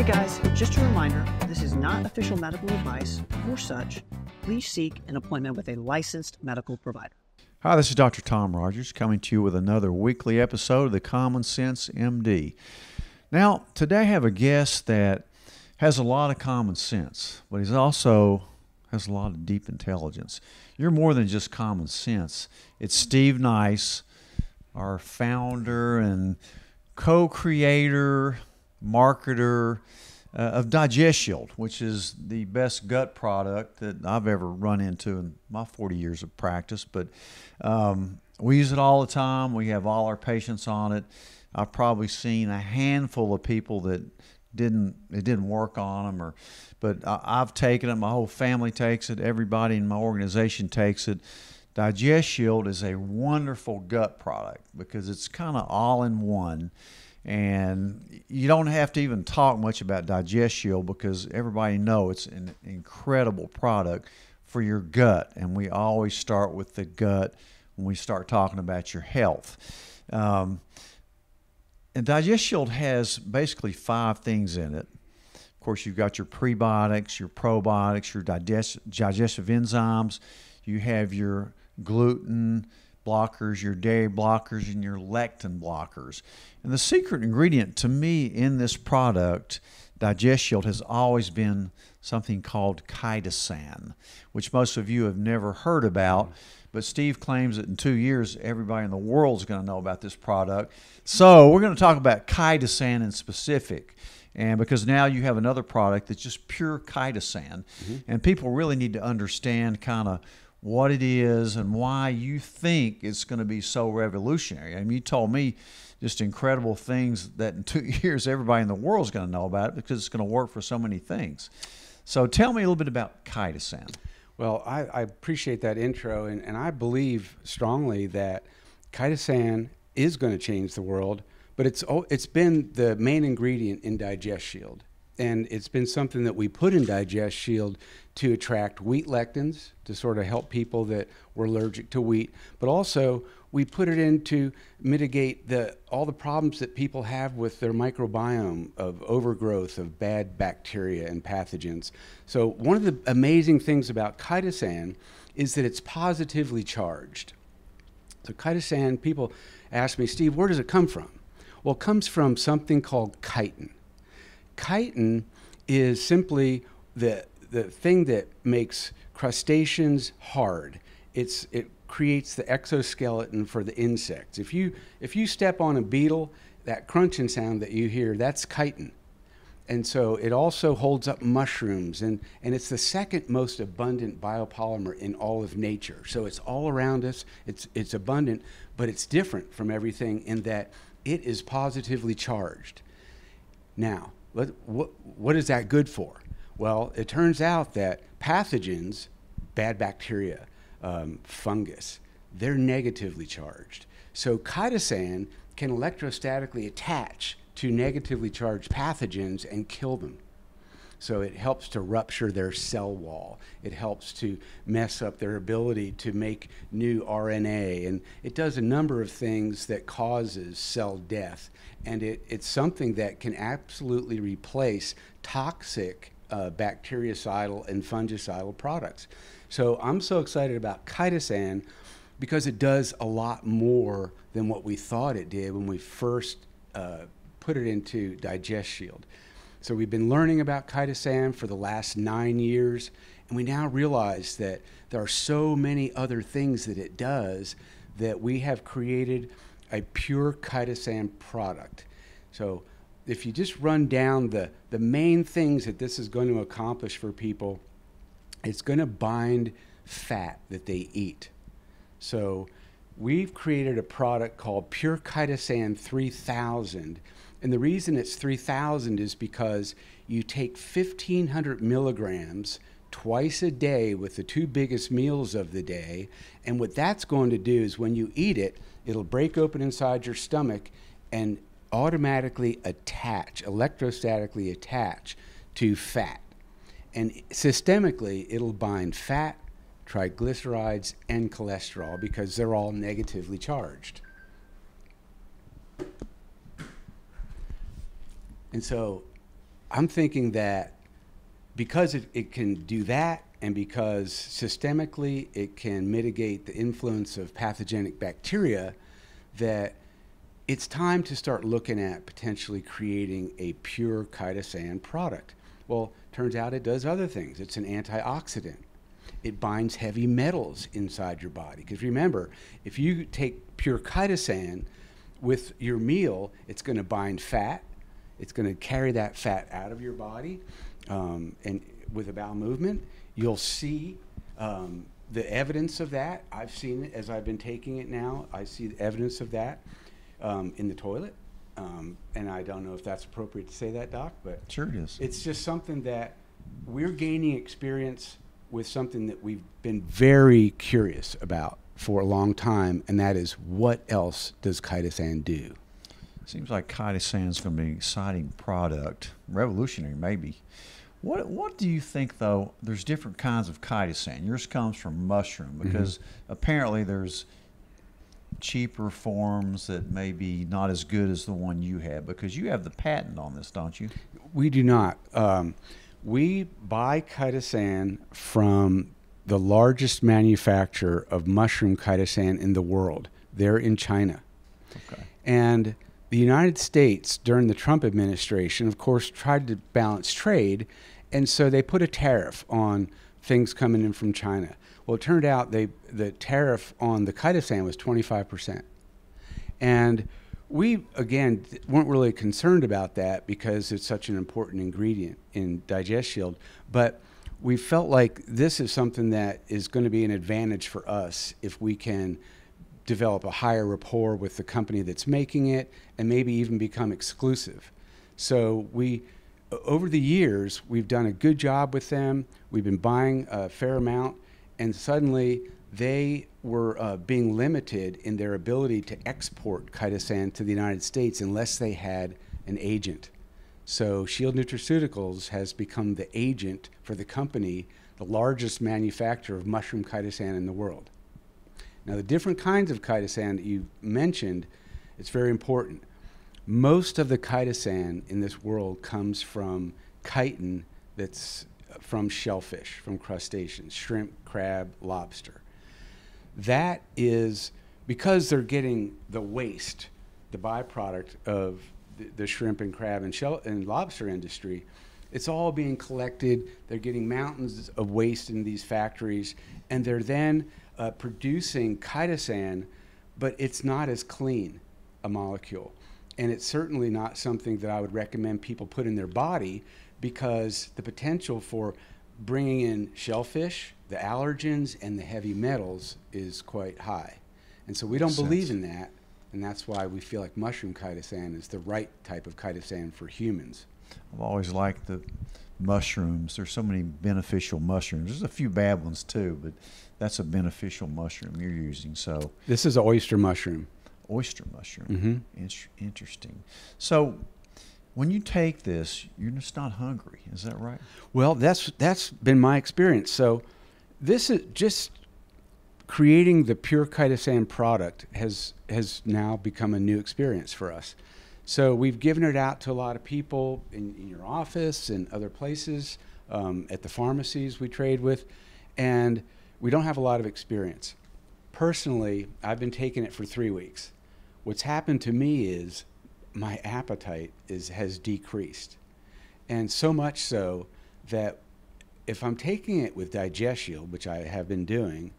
Hey guys, just a reminder this is not official medical advice. or such, please seek an appointment with a licensed medical provider. Hi, this is Dr. Tom Rogers coming to you with another weekly episode of the Common Sense MD. Now, today I have a guest that has a lot of common sense, but he's also has a lot of deep intelligence. You're more than just common sense. It's Steve Nice, our founder and co-creator, marketer uh, of Digest Shield, which is the best gut product that I've ever run into in my 40 years of practice. But um, we use it all the time. We have all our patients on it. I've probably seen a handful of people that didn't it didn't work on them or but I, have taken it my whole family takes it everybody in my organization takes it digest shield is a wonderful gut product because it's kind of all in one and you don't have to even talk much about digest shield because everybody know it's an incredible product for your gut. And we always start with the gut when we start talking about your health. Um, and digest shield has basically five things in it. Of course you've got your prebiotics your probiotics your digest, digestive enzymes. You have your gluten blockers, your dairy blockers, and your lectin blockers. And the secret ingredient to me in this product, Digest Shield, has always been something called chitosan, which most of you have never heard about. But Steve claims that in two years, everybody in the world is going to know about this product. So we're going to talk about chitosan in specific. And because now you have another product that's just pure chitosan, mm-hmm. and people really need to understand kind of what it is and why you think it's going to be so revolutionary. I mean, you told me just incredible things that in two years everybody in the world is going to know about it because it's going to work for so many things. So tell me a little bit about chitosan. Well, I, I appreciate that intro, and, and I believe strongly that chitosan is going to change the world, but it's it's been the main ingredient in Digest Shield and it's been something that we put in Digest Shield to attract wheat lectins to sort of help people that were allergic to wheat, but also we put it in to mitigate the all the problems that people have with their microbiome of overgrowth of bad bacteria and pathogens. So one of the amazing things about chitosan is that it's positively charged. So chitosan, people ask me, Steve, where does it come from? Well, it comes from something called chitin chitin is simply the the thing that makes crustaceans hard. It's it creates the exoskeleton for the insects. If you if you step on a beetle, that crunching sound that you hear, that's chitin. And so it also holds up mushrooms and, and it's the second most abundant biopolymer in all of nature. So it's all around us, it's it's abundant, but it's different from everything in that it is positively charged. Now, what, what, is that good for? Well, it turns out that pathogens, bad bacteria, um, fungus, they're negatively charged. So chitosan can electrostatically attach to negatively charged pathogens and kill them. So it helps to rupture their cell wall. It helps to mess up their ability to make new RNA. And it does a number of things that causes cell death. And it, it's something that can absolutely replace toxic uh, bactericidal and fungicidal products. So I'm so excited about chitosan because it does a lot more than what we thought it did when we first uh, put it into Digest Shield. So we've been learning about chitosan for the last nine years, and we now realize that there are so many other things that it does that we have created a pure chitosan product. So if you just run down the, the main things that this is going to accomplish for people, it's going to bind fat that they eat. So we've created a product called Pure Chitosan 3000 and the reason it's 3,000 is because you take 1,500 milligrams twice a day with the two biggest meals of the day. And what that's going to do is when you eat it, it'll break open inside your stomach and automatically attach, electrostatically attach to fat. And systemically, it'll bind fat, triglycerides, and cholesterol because they're all negatively charged. And so I'm thinking that because it, it can do that and because systemically it can mitigate the influence of pathogenic bacteria, that it's time to start looking at potentially creating a pure chitosan product. Well, turns out it does other things. It's an antioxidant. It binds heavy metals inside your body. Because remember, if you take pure chitosan with your meal, it's going to bind fat. It's going to carry that fat out of your body. Um, and with a bowel movement, you'll see um, the evidence of that. I've seen it as I've been taking it now. I see the evidence of that um, in the toilet. Um, and I don't know if that's appropriate to say that, Doc, but Sure it is. it's just something that we're gaining experience with something that we've been very curious about for a long time, and that is what else does chitosan do? Seems like chitosan's going to be an exciting product, revolutionary maybe. What what do you think though? There's different kinds of chitosan. Yours comes from mushroom because apparently there's cheaper forms that may be not as good as the one you have because you have the patent on this, don't you? We do not. Um, we buy chitosan from the largest manufacturer of mushroom chitosan in the world. They're in China. Okay. And the United States, during the Trump administration, of course, tried to balance trade. And so they put a tariff on things coming in from China. Well, it turned out they, the tariff on the chitosan was 25%. And we, again, weren't really concerned about that because it's such an important ingredient in Digest Shield. But we felt like this is something that is going to be an advantage for us if we can develop a higher rapport with the company that's making it and maybe even become exclusive. So we over the years we've done a good job with them. We've been buying a fair amount and suddenly they were uh, being limited in their ability to export chitosan to the United States unless they had an agent. So Shield Nutraceuticals has become the agent for the company, the largest manufacturer of mushroom chitosan in the world. Now, the different kinds of chitosan that you mentioned, it's very important. Most of the chitosan in this world comes from chitin that's uh, from shellfish, from crustaceans, shrimp, crab, lobster. That is because they're getting the waste, the byproduct of the, the shrimp and crab and shell and lobster industry. It's all being collected. They're getting mountains of waste in these factories, and they're then uh, producing chitosan, but it's not as clean a molecule. And it's certainly not something that I would recommend people put in their body because the potential for bringing in shellfish, the allergens, and the heavy metals is quite high. And so we don't believe in that. And that's why we feel like mushroom chitosan is the right type of chitosan for humans. I've always liked the mushrooms. There's so many beneficial mushrooms. There's a few bad ones too, but that's a beneficial mushroom you're using. So This is an oyster mushroom. oyster mushroom. Mhm. Inter- interesting. So when you take this, you're just not hungry. Is that right? Well, that's that's been my experience. So this is just creating the pure chitosan product has has now become a new experience for us. So we've given it out to a lot of people in, in your office and other places, um, at the pharmacies we trade with, and we don't have a lot of experience. Personally, I've been taking it for three weeks. What's happened to me is my appetite is has decreased, and so much so that if I'm taking it with Digest Shield, which I have been doing,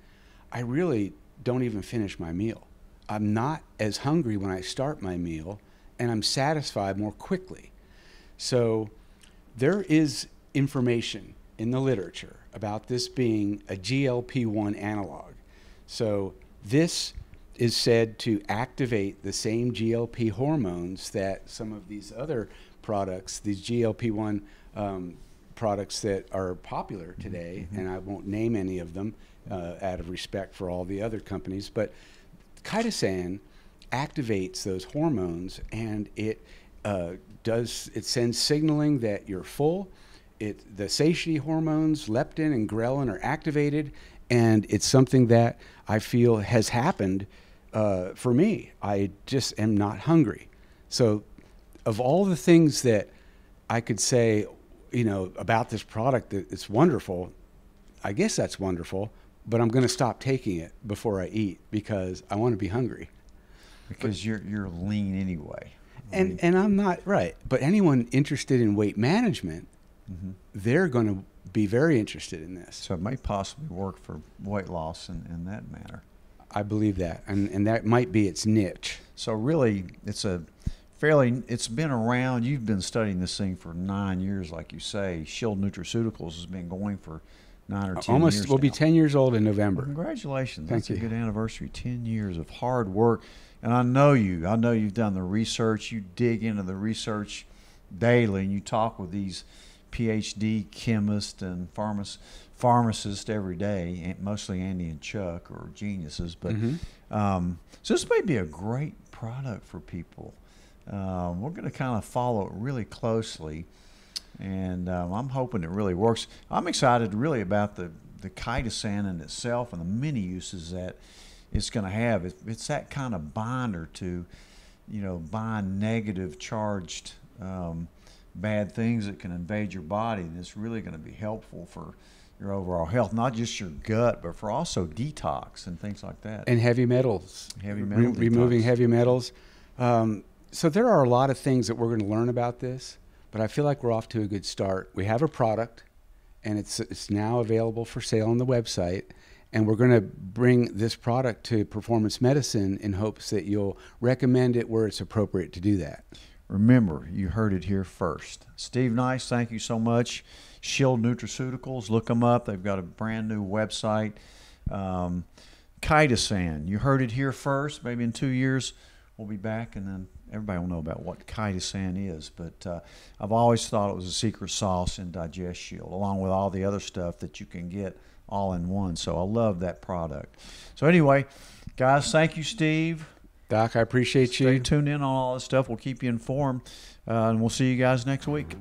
I really don't even finish my meal. I'm not as hungry when I start my meal, and I'm satisfied more quickly. So there is information in the literature about this being a GLP 1 analog. So this is said to activate the same GLP hormones that some of these other products, these GLP 1 um, products that are popular today, and I won't name any of them uh, out of respect for all the other companies, but chitosan activates those hormones and it uh, does it sends signaling that you're full it the satiety hormones leptin and ghrelin are activated and it's something that i feel has happened uh, for me i just am not hungry so of all the things that I could say, you know, about this product that it's wonderful. I guess that's wonderful, but I'm going to stop taking it before I eat because I want to be hungry. Because you're you're lean anyway. I And mean, and I'm not right. But anyone interested in weight management, Mm-hmm. they're going to be very interested in this. so it may possibly work for weight loss in, in that manner. I believe that, and and that might be its niche. So really, it's a fairly. It's been around. You've been studying this thing for nine years, like you say. Shield Nutraceuticals has been going for nine or ten Almost, years. we'll be ten years old in Well, November. congratulations. Thank That's you. a good anniversary. 10 years of hard work. And I know you. I know you've done the research. You dig into the research daily and you talk with these PhD chemists and pharmac- pharmacists every day, mostly Andy and Chuck or geniuses. But Mhm. um, so this may be a great product for people. Um, we're going to kind of follow it really closely and um, I'm hoping it really works. I'm excited really about the the chitosan in itself and the many uses that it's going to have. It, it's that kind of binder to, you know, bind negative charged um, bad things that can invade your body, and it's really going to be helpful for your overall health, not just your gut, but for also detox and things like that. and heavy metals. Heavy Re- removing heavy metals. Um, so there are a lot of things that we're going to learn about this, but I feel like we're off to a good start. We have a product, and it's it's now available for sale on the website. And we're going to bring this product to Performance Medicine in hopes that you'll recommend it where it's appropriate to do that. Remember, you heard it here first. Steve Nice, thank you so much. Shield Nutraceuticals, look them up. They've got a brand new website. Um, you heard it here first. Maybe in two years we'll be back, and then everybody will know about what Chitosan is. But uh, I've always thought it was a secret sauce in Digest Shield, along with all the other stuff that you can get all in one. So I love that product. So anyway, guys, thank you, Steve. Doc, I appreciate Stay you. tuned in on all this stuff. We'll keep you informed, uh, and we'll see you guys next week.